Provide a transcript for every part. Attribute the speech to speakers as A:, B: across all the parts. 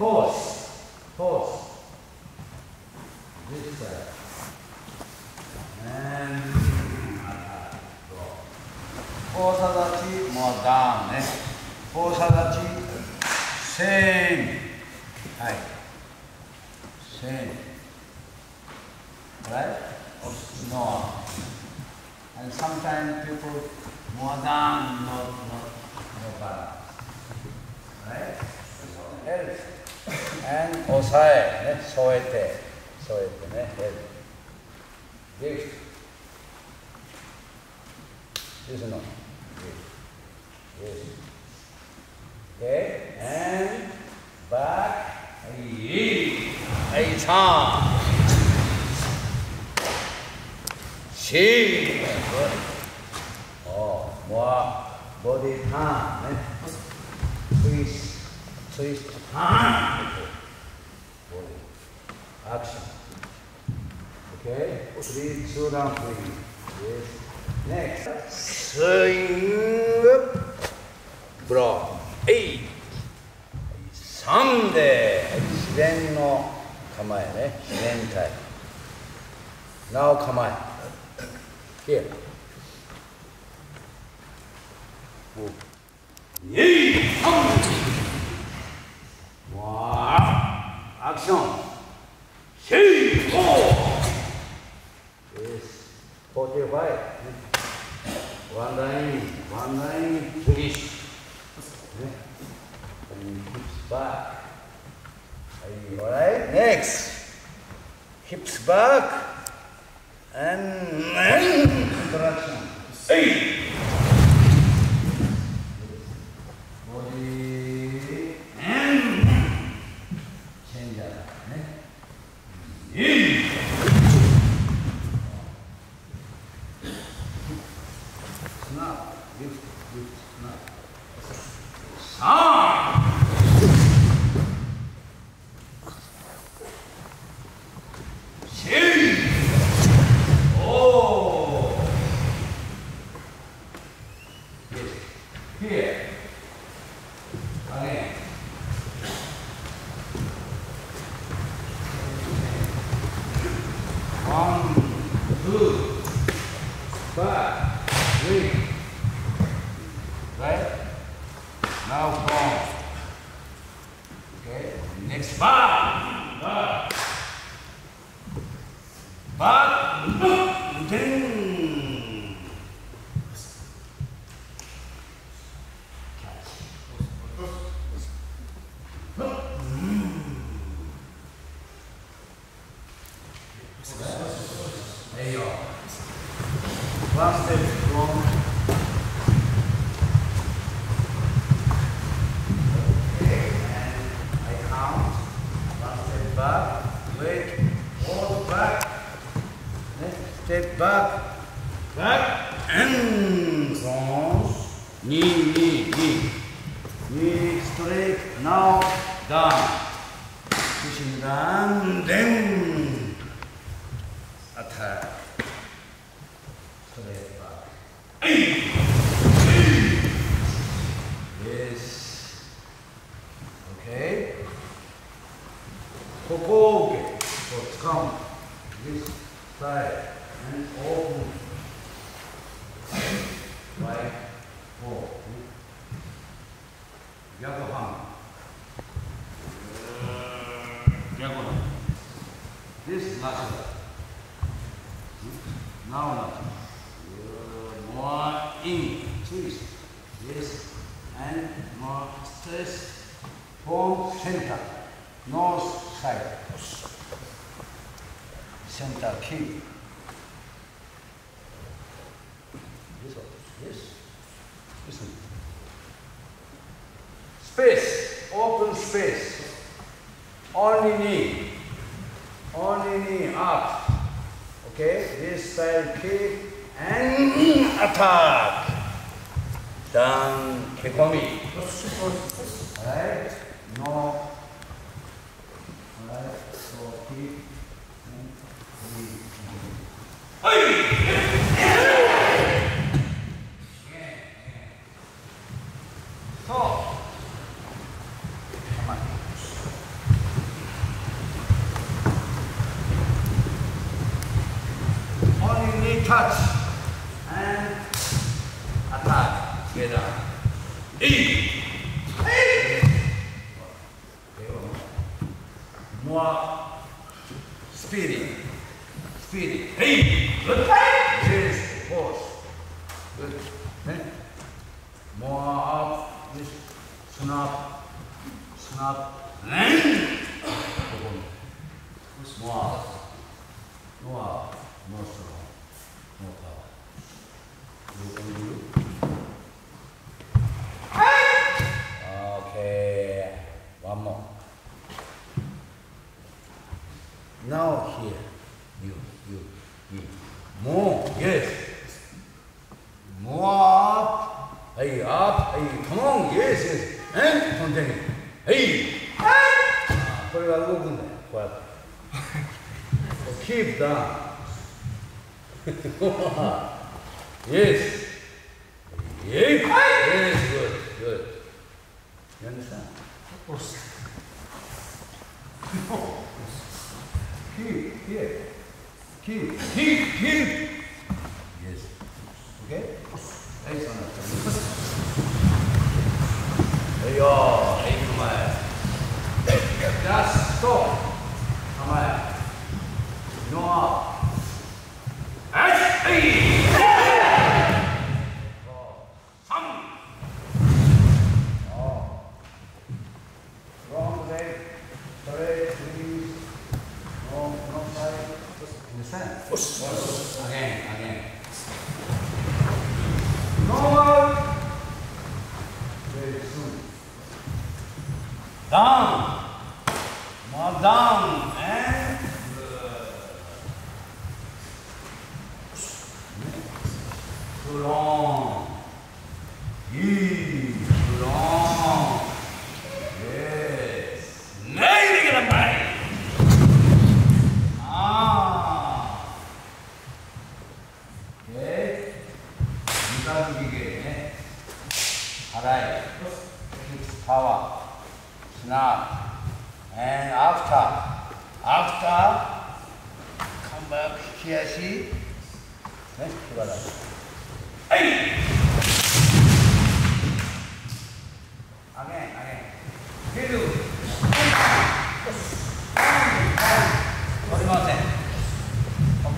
A: pause, pause. to je ne heavy. Lift. This is not. Lift. Yes. Okay. And back. Aye. Aye. Time. She. Good. Oh, more body time. Twist. Twist time. Body. Action. Okay. Three, two down, three. Yes. Next. Swing up. Blow. Eight. 3で自然の構えね自然体なお構え Here 2 3 next. Hips back. And, and Twist. Yes. And stress. Home center. North side. Center key. Yes. Listen. Space. Open space. Only knee. Only knee up. Okay. This side kick and attack. Dan Bekomi.。Alright. No. Alright. So keep. and ほんとに。はい。はい。これは動くんだよ。こうやって。キープダウン。イエスイエイはいイエスグッドグッド何したの押すキープイエイキープキープキープイエスオッケーはいそうなったますいいよ、行く前。ラスト。Yee.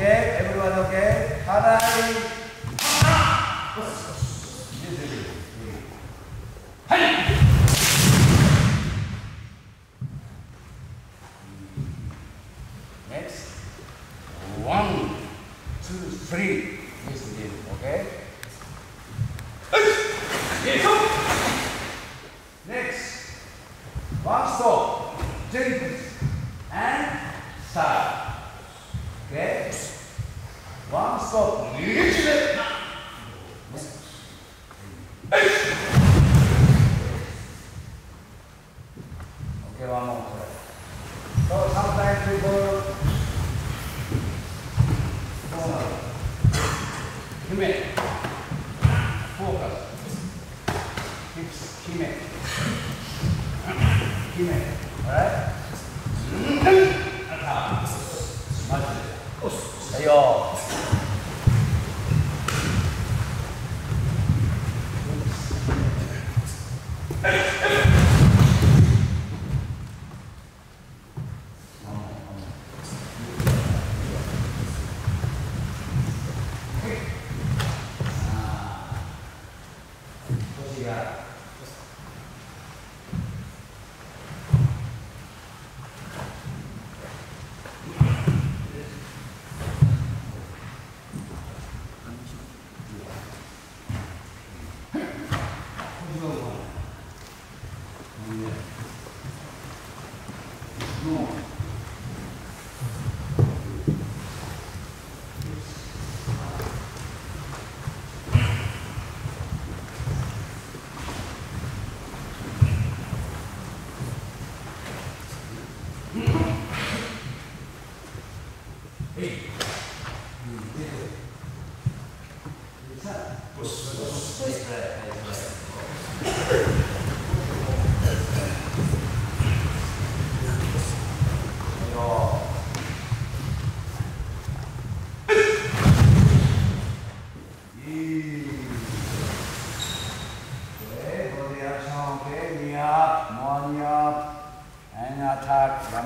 A: Okay, everyone okay? Bye-bye.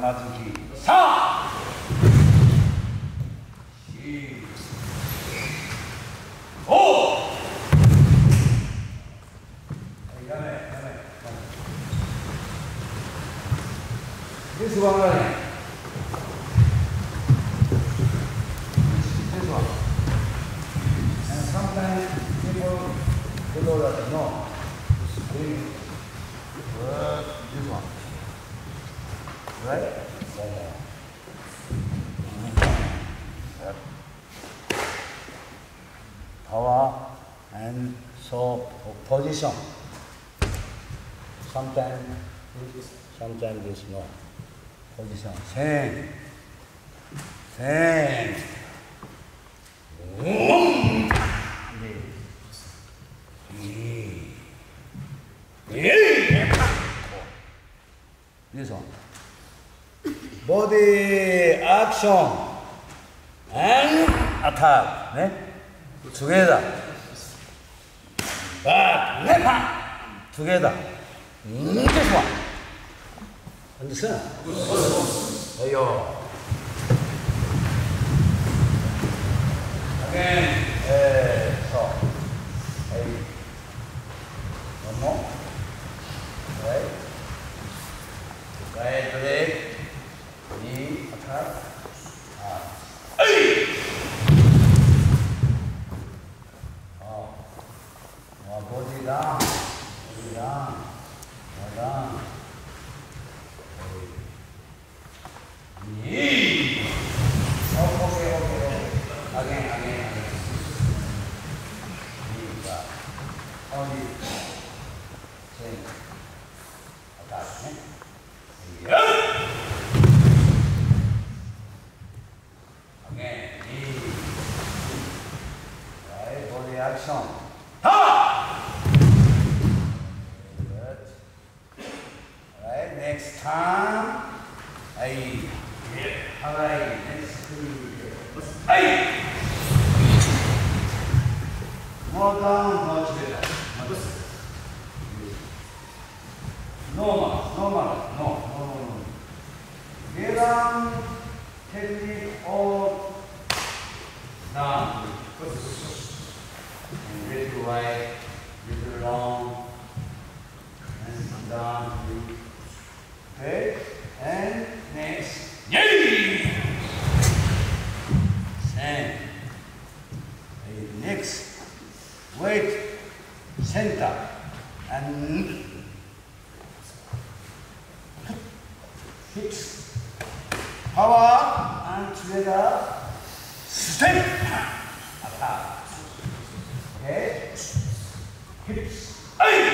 A: Matsuji. position. Sometimes this, sometimes this no. Position. Same. Same. One. This one. Body action and attack. ね。together. 아, 레파! Together. Mm, this one. Understand? There you are. Again. Hey, so. Hey. One more. Right. Right, break. Knee, attack. Abodhidam, dar, Abodhidam. down. hips, power, and together, step, apart. Okay, hips, eight.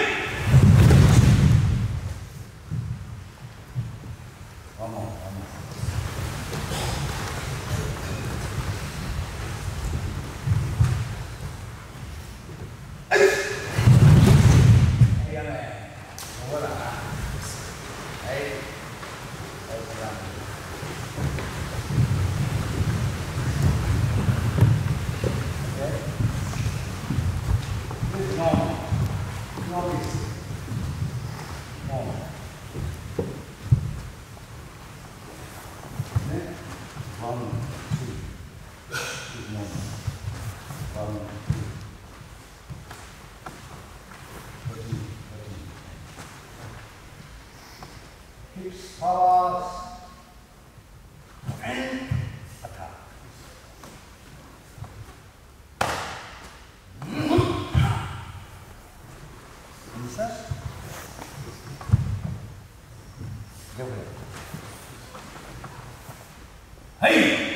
A: Sir? Hey!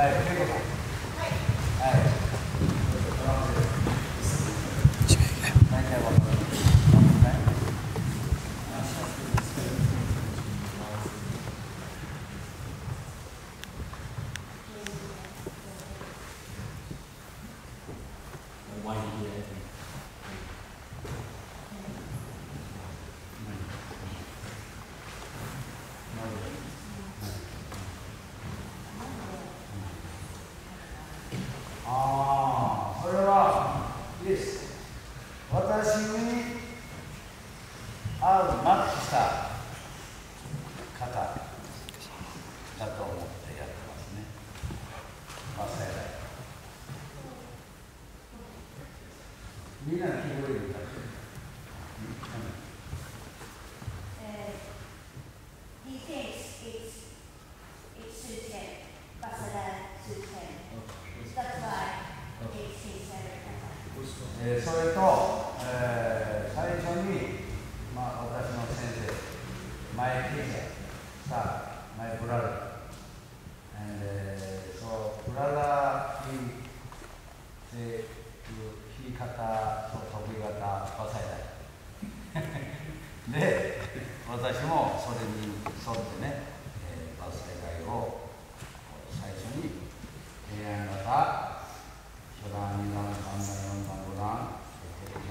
B: uh,
A: えーそれと、えー最初に、まあ、私の先生、マイティー、さあ、マイブラザー、and、uh, so ブラザーに、で、弾き方と飛び方、忘れない。で、私もそれに沿ってね、えー、バス世界を最初に提案型、初段、二段、三段、四段、五段、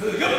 A: Go!